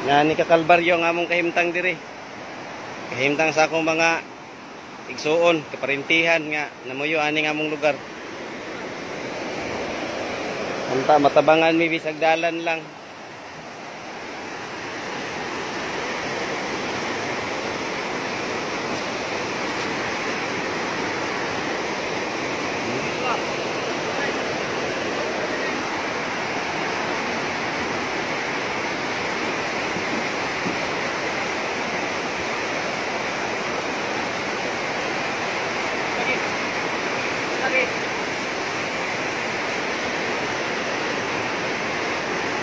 Nga ni kakalbaryo nga among kahimtang diri. Kahimtang sa akong mga igsuon, kaparintihan nga namuyo ani nga among lugar. Anta matabangan mi bisag dalan lang.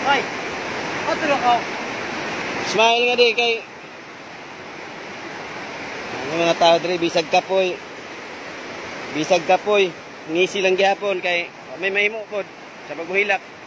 Hoy. Otro ko. Smile nga di kay Ano mga tao diri bisag kapoy. Bisag kapoy, ngisi lang gihapon kay may mahimo pod sa pagbuhilak.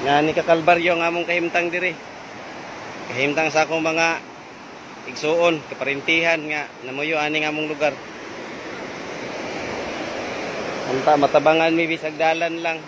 Nga ni kakalbaryo nga among kahimtang diri. Kahimtang sa akong mga igsuon, kaparintihan nga namuyo ani nga among lugar. Anta matabangan mi bisag dalan lang.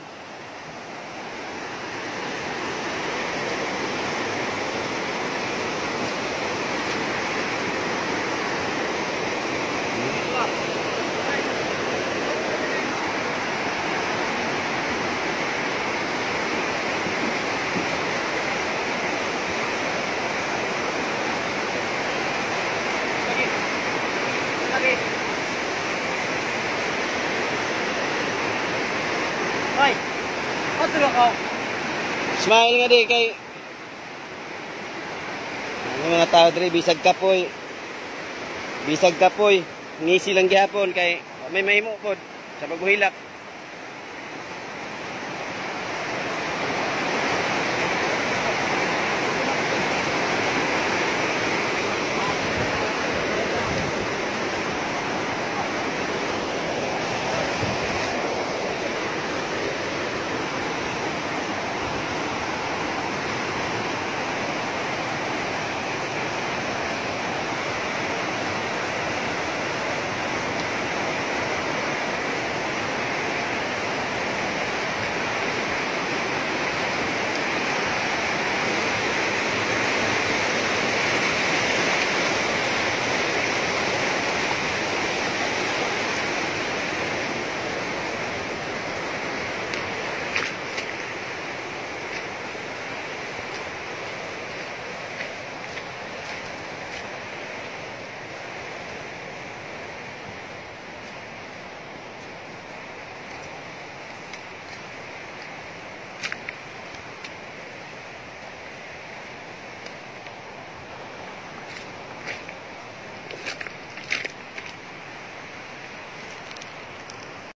Hoy. Otro ko. Smile nga di kay Ano mga tao diri bisag kapoy. Bisag kapoy, ngisi lang gihapon kay may mahimo pod sa pagbuhilak.